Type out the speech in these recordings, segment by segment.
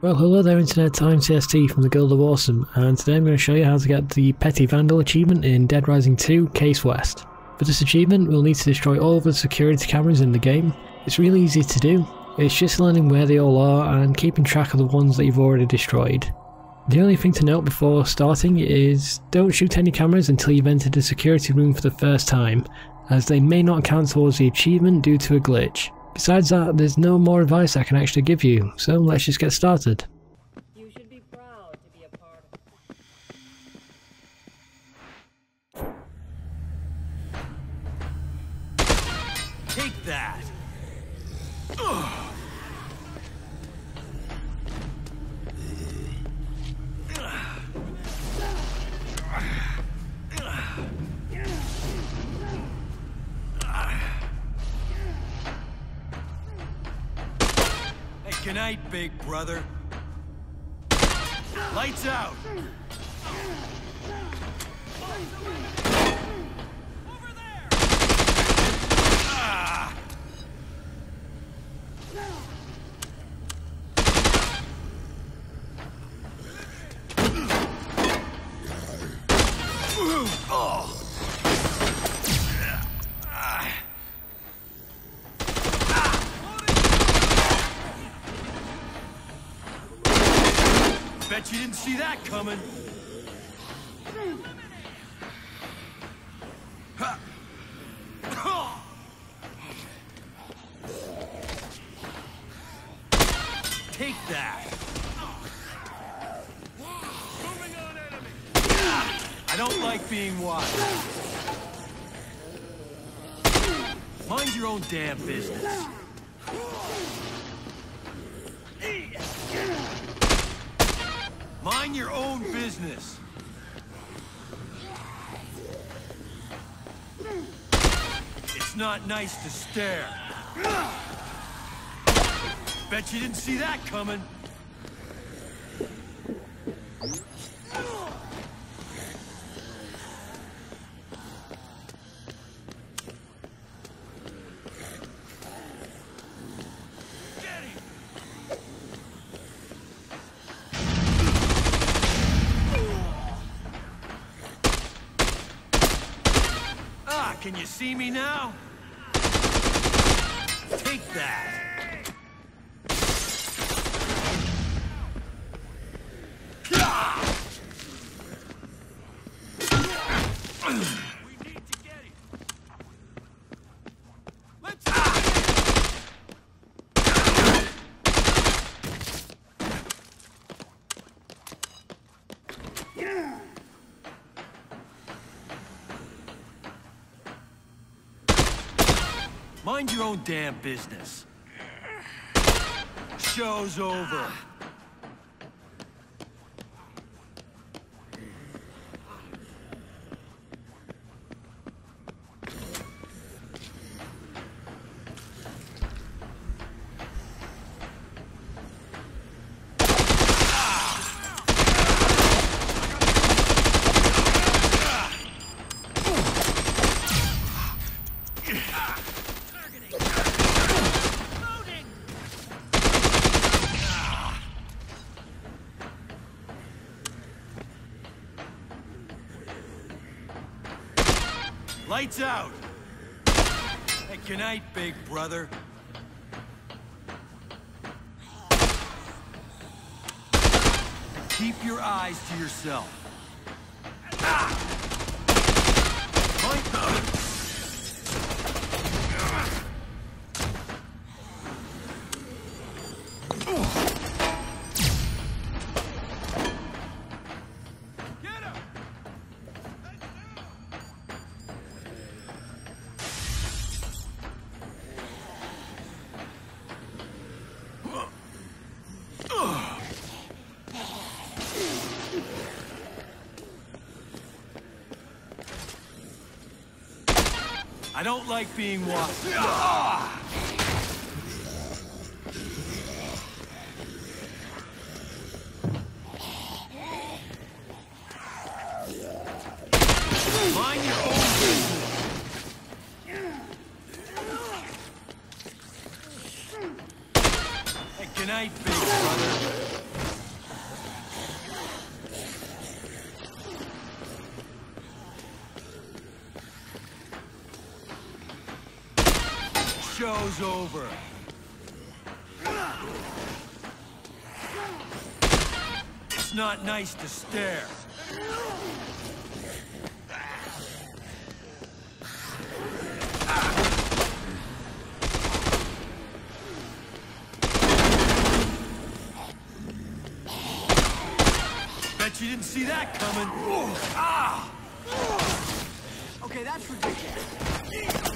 Well, hello there Internet Time CST from the Guild of Awesome, and today I'm going to show you how to get the Petty Vandal achievement in Dead Rising 2 Case West. For this achievement, we'll need to destroy all of the security cameras in the game. It's really easy to do, it's just learning where they all are and keeping track of the ones that you've already destroyed. The only thing to note before starting is don't shoot any cameras until you've entered a security room for the first time, as they may not count towards the achievement due to a glitch. Besides that, there's no more advice I can actually give you, so let's just get started. You should be night, big brother. Lights out! Over there! Ah. You didn't see that coming. Take that. I don't like being watched. Mind your own damn business. Mind your own business. It's not nice to stare. Bet you didn't see that coming. Get him! Ah, can you see me now? Take that. We need to get him. Let's Mind your own damn business. Show's over. Lights out. Hey, good night, big brother. Keep your eyes to yourself. Ah! Mind- I don't like being watched. Mind your own business. Good night, big brother. Show's over. It's not nice to stare. Bet you didn't see that coming. Ah! Okay, that's ridiculous.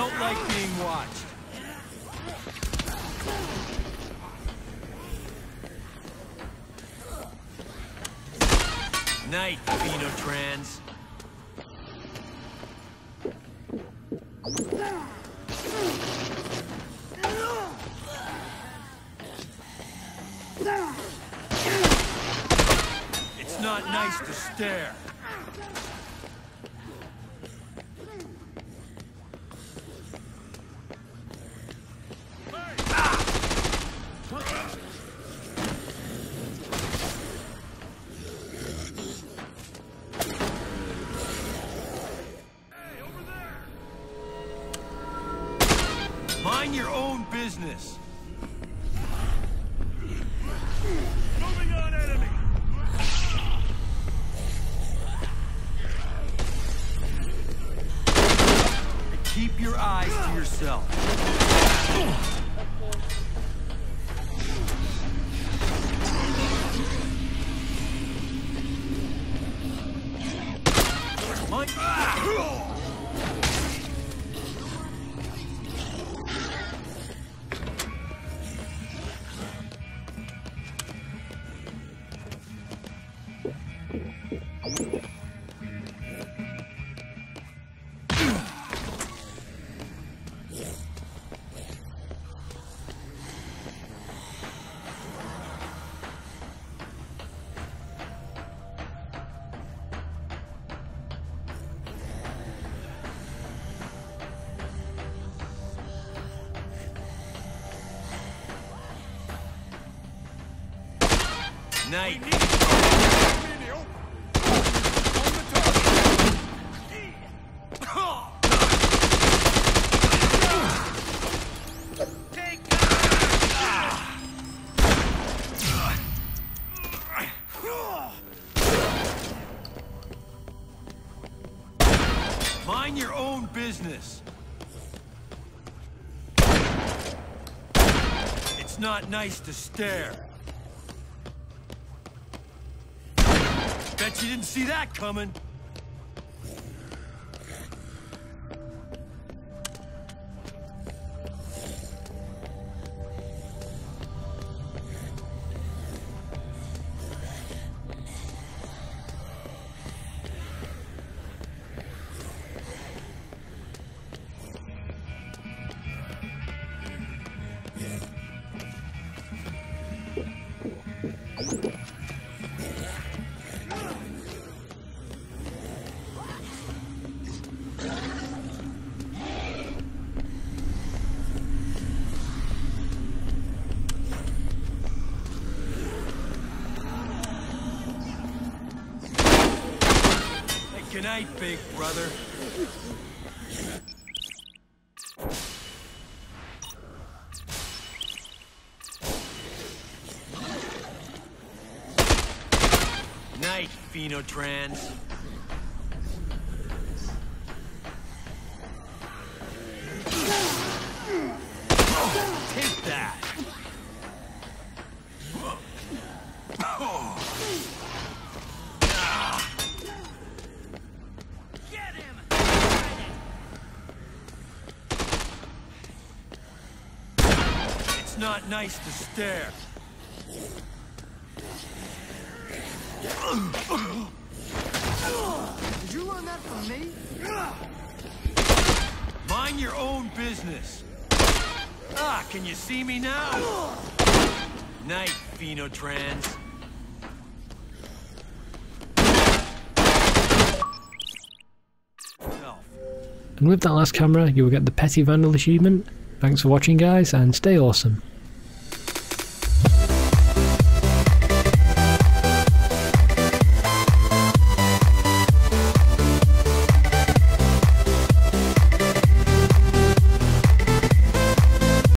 Don't like being watched. Night, Phenotrans. It's not nice to stare. Mind your own business. Moving on, enemy. Keep your eyes to yourself. Night. Mind your own business. It's not nice to stare. Bet you didn't see that coming. Night, big brother. Night, Phenotrans. Take that. Get him! It's not nice to stare. Did you learn that from me? Mind your own business. Ah, can you see me now? Night, Phenotrans. Self. And with that last camera, you will get the Petty Vandal achievement. Thanks for watching guys, and stay awesome.